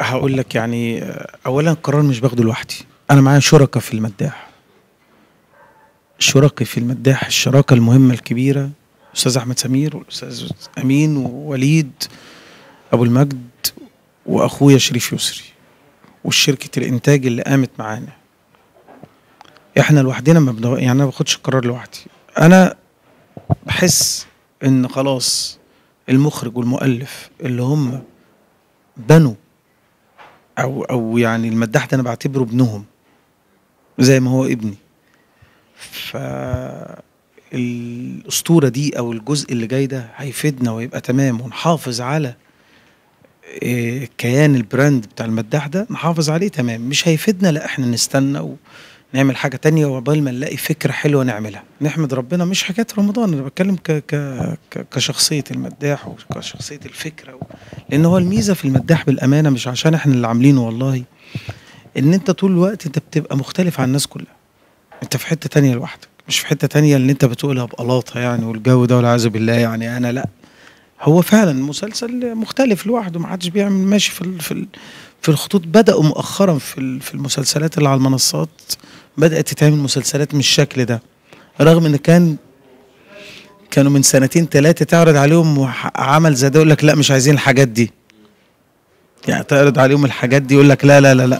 هقول لك يعني اولا القرار مش باخده لوحدي. أنا معايا شركاء في المداح. شركاء في المداح الشراكة المهمة الكبيرة الاستاذ أحمد سمير والأستاذ أمين ووليد أبو المجد وأخويا شريف يسري والشركة الإنتاج اللي قامت معانا. إحنا لوحدنا ما بنغ... يعني أنا ما باخدش القرار لوحدي. أنا بحس إن خلاص المخرج والمؤلف اللي هم بنوا أو أو يعني المداح ده أنا بعتبره ابنهم زي ما هو ابني. ف الأسطورة دي أو الجزء اللي جاي ده هيفيدنا ويبقى تمام ونحافظ على إيه، كيان البراند بتاع المداح ده نحافظ عليه تمام. مش هيفيدنا لا إحنا نستنى ونعمل حاجة تانية وعقبال ما نلاقي فكرة حلوة نعملها. نحمد ربنا مش حكاية رمضان أنا بتكلم ك ك كشخصية المداح وكشخصيه الفكرة و... لأن هو الميزة في المداح بالأمانة مش عشان إحنا اللي عاملينه والله إن أنت طول الوقت أنت بتبقى مختلف عن الناس كلها. أنت في حتة تانية لوحدك مش في حتة تانية اللي أنت بتقولها بقلاطه يعني والجو ده والعياذ بالله يعني أنا لأ. هو فعلا مسلسل مختلف لوحده ما حدش بيعمل ماشي في ال- في ال- في الخطوط بدأوا مؤخرا في في المسلسلات اللي على المنصات بدأت تتعمل مسلسلات من الشكل ده رغم إن كان كانوا من سنتين ثلاثة تعرض عليهم عمل زي ده يقول لك لا مش عايزين الحاجات دي. يعني تعرض عليهم الحاجات دي يقول لك لا لا لا لا.